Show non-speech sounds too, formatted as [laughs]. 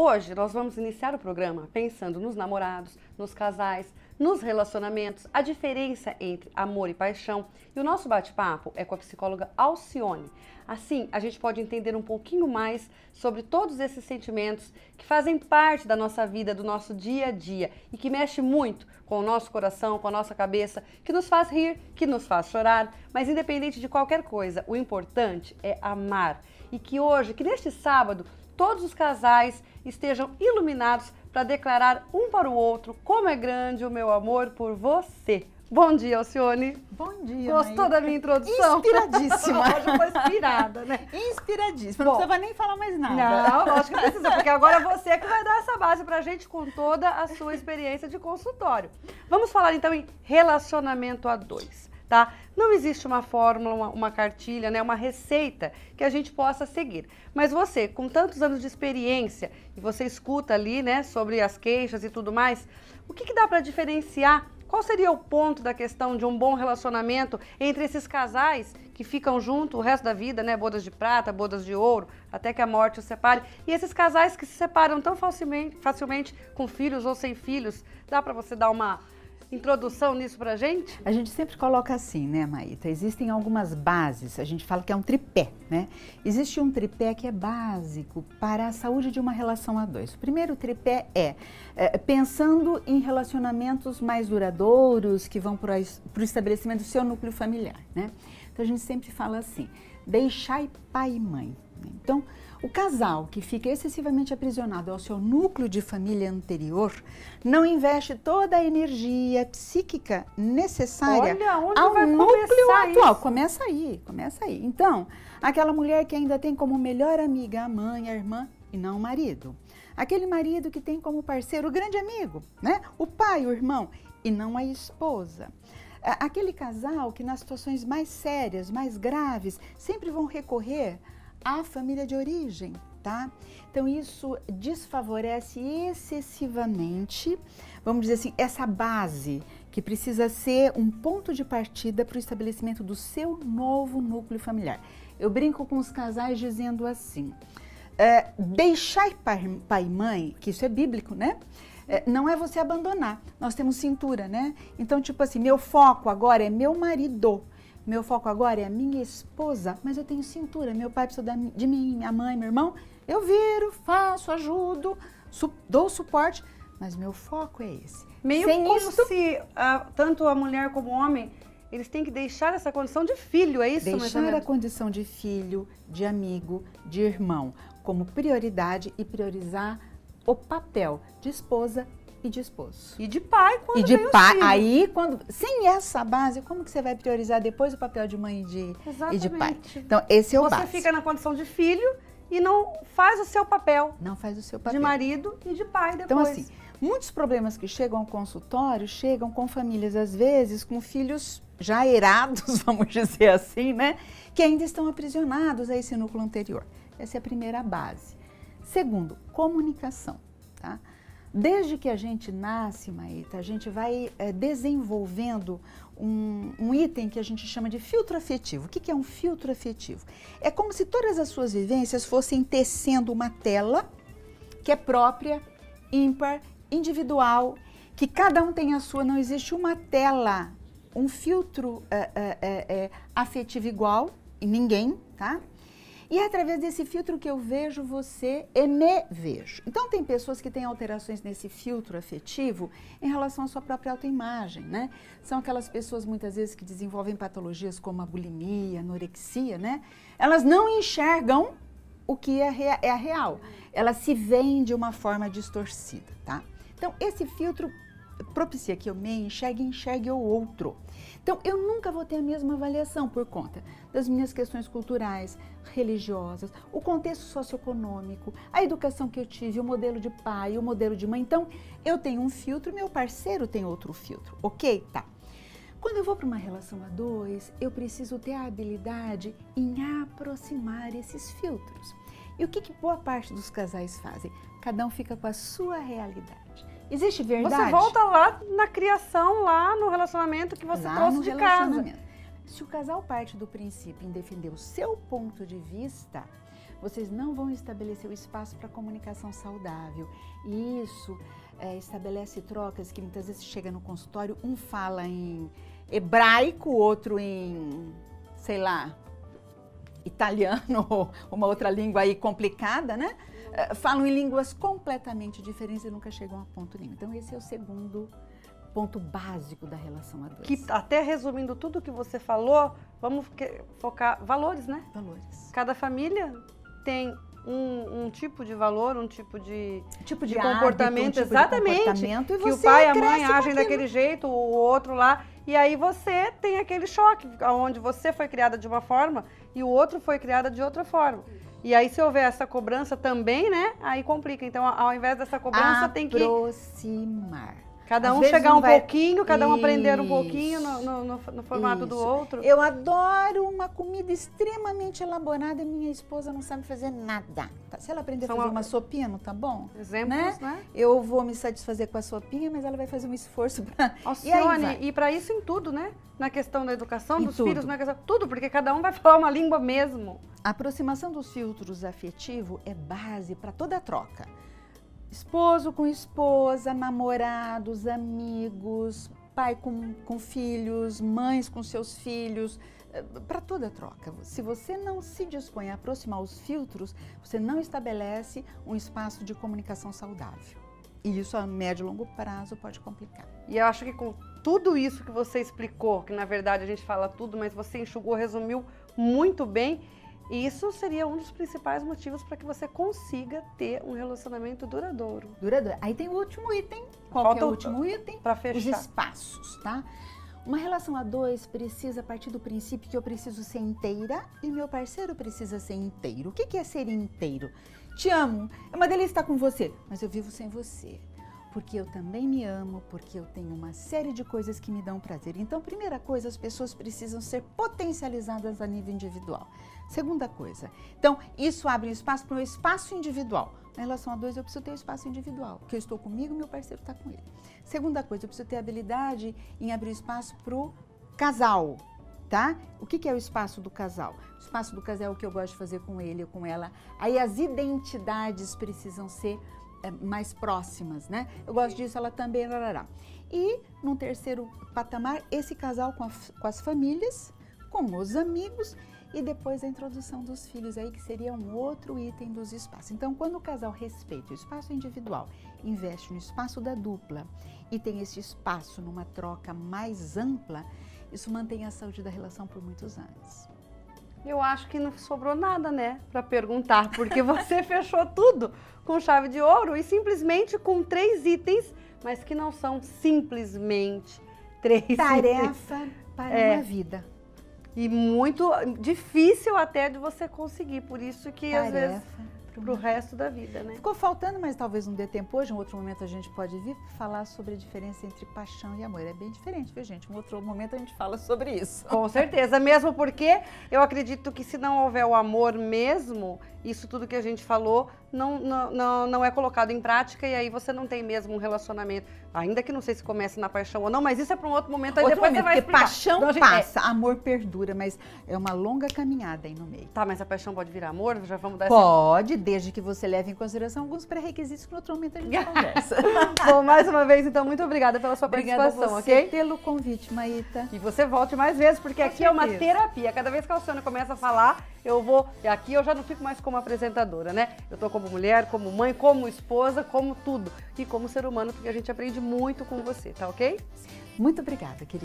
Hoje nós vamos iniciar o programa pensando nos namorados, nos casais, nos relacionamentos, a diferença entre amor e paixão. E o nosso bate-papo é com a psicóloga Alcione. Assim, a gente pode entender um pouquinho mais sobre todos esses sentimentos que fazem parte da nossa vida, do nosso dia a dia e que mexe muito com o nosso coração, com a nossa cabeça, que nos faz rir, que nos faz chorar, mas independente de qualquer coisa, o importante é amar. E que hoje, que neste sábado, todos os casais estejam iluminados para declarar um para o outro como é grande o meu amor por você. Bom dia, Alcione. Bom dia, Gostou Maíra. da minha introdução? Inspiradíssima. [laughs] Hoje tô inspirada, né? Inspiradíssima. Bom. não precisava nem falar mais nada. Não, lógico que precisa, porque agora [laughs] você que vai dar essa base pra gente com toda a sua experiência de consultório. Vamos falar então em relacionamento a dois, tá? Não existe uma fórmula, uma, uma cartilha, né, uma receita que a gente possa seguir. Mas você, com tantos anos de experiência, e você escuta ali, né, sobre as queixas e tudo mais, o que, que dá para diferenciar qual seria o ponto da questão de um bom relacionamento entre esses casais que ficam juntos o resto da vida, né? Bodas de prata, bodas de ouro, até que a morte os separe. E esses casais que se separam tão facilmente, facilmente com filhos ou sem filhos. Dá para você dar uma introdução nisso pra gente? A gente sempre coloca assim, né, Maíta? Existem algumas bases, a gente fala que é um tripé, né? Existe um tripé que é básico para a saúde de uma relação a dois. O primeiro tripé é, é pensando em relacionamentos mais duradouros, que vão para o estabelecimento do seu núcleo familiar, né? Então a gente sempre fala assim, deixai pai e mãe. né? Então, o casal que fica excessivamente aprisionado ao seu núcleo de família anterior não investe toda a energia psíquica necessária Olha, ao núcleo atual. isso? Começa aí, começa aí. Então, aquela mulher que ainda tem como melhor amiga a mãe, a irmã e não o marido. Aquele marido que tem como parceiro o grande amigo, né? O pai, o irmão e não a esposa. Aquele casal que nas situações mais sérias, mais graves, sempre vão recorrer à família de origem, tá? Então isso desfavorece excessivamente, vamos dizer assim, essa base que precisa ser um ponto de partida para o estabelecimento do seu novo núcleo familiar. Eu brinco com os casais dizendo assim: é, deixar pai, e mãe, que isso é bíblico, né? É, não é você abandonar. Nós temos cintura, né? Então, tipo assim, meu foco agora é meu marido. Meu foco agora é a minha esposa, mas eu tenho cintura. Meu pai precisa de mim, minha mãe, meu irmão. Eu viro, faço, ajudo, su- dou suporte, mas meu foco é esse. Meio Sem como isso, se ah, tanto a mulher como o homem, eles têm que deixar essa condição de filho, é isso Deixar a condição de filho, de amigo, de irmão como prioridade e priorizar o papel de esposa e de esposo. E de pai quando E de pai, aí quando sem essa base, como que você vai priorizar depois o papel de mãe e de, e de pai? Exatamente. Então esse é o Você básico. fica na condição de filho e não faz o seu papel Não faz o seu de papel. marido e de pai depois. Então assim, muitos problemas que chegam ao consultório chegam com famílias às vezes com filhos já erados, [laughs] vamos dizer assim, né, que ainda estão aprisionados a esse núcleo anterior. Essa é a primeira base. Segundo, comunicação, tá? Desde que a gente nasce, Maíta, a gente vai eh, desenvolvendo um, um item que a gente chama de filtro afetivo. O que, que é um filtro afetivo? É como se todas as suas vivências fossem tecendo uma tela que é própria, ímpar, individual, que cada um tem a sua, não existe uma tela, um filtro eh, eh, eh, eh, afetivo igual em ninguém, tá? E é através desse filtro que eu vejo você e me vejo. Então, tem pessoas que têm alterações nesse filtro afetivo em relação à sua própria autoimagem, né? São aquelas pessoas, muitas vezes, que desenvolvem patologias como a bulimia, anorexia, né? Elas não enxergam o que é, é a real. Elas se veem de uma forma distorcida, tá? Então, esse filtro propicia que eu me enxergue enxergue o outro. Então, eu nunca vou ter a mesma avaliação por conta das minhas questões culturais, religiosas, o contexto socioeconômico, a educação que eu tive, o modelo de pai, o modelo de mãe. Então, eu tenho um filtro, meu parceiro tem outro filtro, ok? Tá. Quando eu vou para uma relação a dois, eu preciso ter a habilidade em aproximar esses filtros. E o que, que boa parte dos casais fazem? Cada um fica com a sua realidade. Existe verdade? Você volta lá na criação, lá no relacionamento que você lá trouxe de casa. Se o casal parte do princípio em defender o seu ponto de vista, vocês não vão estabelecer o espaço para comunicação saudável. E isso é, estabelece trocas que muitas vezes chega no consultório, um fala em hebraico, outro em, sei lá, italiano [laughs] ou uma outra língua aí complicada, né? É, falam em línguas completamente diferentes e nunca chegam a ponto nenhum. Então esse é o segundo ponto básico da relação a dois. Que até resumindo tudo que você falou, vamos focar valores, né? Valores. Cada família tem um, um, tipo de valor, um tipo de, tipo de, de comportamento, hábito, um tipo exatamente. Comportamento, que o pai e a mãe agem daquele jeito, o outro lá. E aí você tem aquele choque, onde você foi criada de uma forma e o outro foi criada de outra forma. E aí, se houver essa cobrança também, né? Aí complica. Então, ao invés dessa cobrança, Aproximar. tem que. Aproximar. Cada um chegar um vai... pouquinho, cada um Isso. aprender um pouquinho no, no, no, no formato Isso. do outro. Eu adoro uma comida extremamente elaborada e minha esposa não sabe fazer nada. Tá, se ela aprender São a fazer uma sopinha, não tá bom? Exemplos, né? né? Eu vou me satisfazer com a sopinha, mas ela vai fazer um esforço para. [laughs] E, e para isso em tudo, né? Na questão da educação em dos tudo. filhos, na questão. Tudo, porque cada um vai [laughs] falar uma língua mesmo. A aproximação dos filtros afetivos é base para toda a troca esposo com esposa, namorados, amigos, pai com, com filhos, mães com seus filhos, eh, para toda troca. Se você não se dispõe a aproximar os filtros, você não estabelece um espaço de comunicação saudável. E isso a médio e longo prazo pode complicar. E eu acho que com tudo isso que você explicou, que na verdade a gente fala tudo, mas você enxugou, resumiu muito bem, isso seria um dos principais motivos para que você consiga ter um relacionamento duradouro. Duradouro. Aí tem o último item. Qual Falta é o último item? Para fechar. Os espaços, tá? Uma relação a dois precisa partir do princípio que eu preciso ser inteira e meu parceiro precisa ser inteiro. O que é ser inteiro? Te amo, é uma delícia estar com você, mas eu vivo sem você porque eu também me amo, porque eu tenho uma série de coisas que me dão prazer. Então, primeira coisa, as pessoas precisam ser potencializadas a nível individual. Segunda coisa, então, isso abre espaço para o espaço individual. Na relação a dois, eu preciso ter espaço individual, que eu estou comigo, meu parceiro está com ele. Segunda coisa, eu preciso ter habilidade em abrir espaço para o casal, tá? O que, que, é o espaço do casal? O espaço do casal é o que eu gosto de fazer com ele ou com ela. Aí as identidades precisam ser mais próximas, né? Eu gosto disso, ela também. Rarará. E num terceiro patamar, esse casal com, a, com as famílias, com os amigos e depois a introdução dos filhos aí, que seria um outro item dos espaços. Então, quando o casal respeita o espaço individual, investe no espaço da dupla e tem esse espaço numa troca mais ampla, isso mantém a saúde da relação por muitos anos. Eu acho que não sobrou nada, né, para perguntar, porque você [laughs] fechou tudo com chave de ouro e simplesmente com três itens, mas que não são simplesmente três Tarefa itens. para é. uma vida. E muito difícil até de você conseguir, por isso que Tarefa. às vezes para o resto da vida, né? Ficou faltando, mas talvez não dê tempo hoje. Um outro momento a gente pode vir falar sobre a diferença entre paixão e amor. É bem diferente, viu, gente? Um outro momento a gente fala sobre isso. Com certeza, mesmo porque eu acredito que se não houver o amor mesmo, isso tudo que a gente falou não, não, não, não é colocado em prática e aí você não tem mesmo um relacionamento. Ainda que não sei se comece na paixão ou não, mas isso é para um outro momento, aí outro depois momento, você vai porque paixão então, passa, é... amor perdura, mas é uma longa caminhada aí no meio. Tá, mas a paixão pode virar amor? Já vamos dar Pode, essa... desde que você leve em consideração alguns pré-requisitos que no outro momento a gente [laughs] conversa. Bom, mais uma vez, então, muito obrigada pela sua obrigada participação, você ok? pelo convite, Maíta. E você volte mais vezes, porque Com aqui certeza. é uma terapia. Cada vez que a Alcione começa a falar, eu vou. Aqui eu já não fico mais como apresentadora, né? Eu tô como mulher, como mãe, como esposa, como tudo. E como ser humano, porque a gente aprende muito com você, tá ok? Muito obrigada, querida.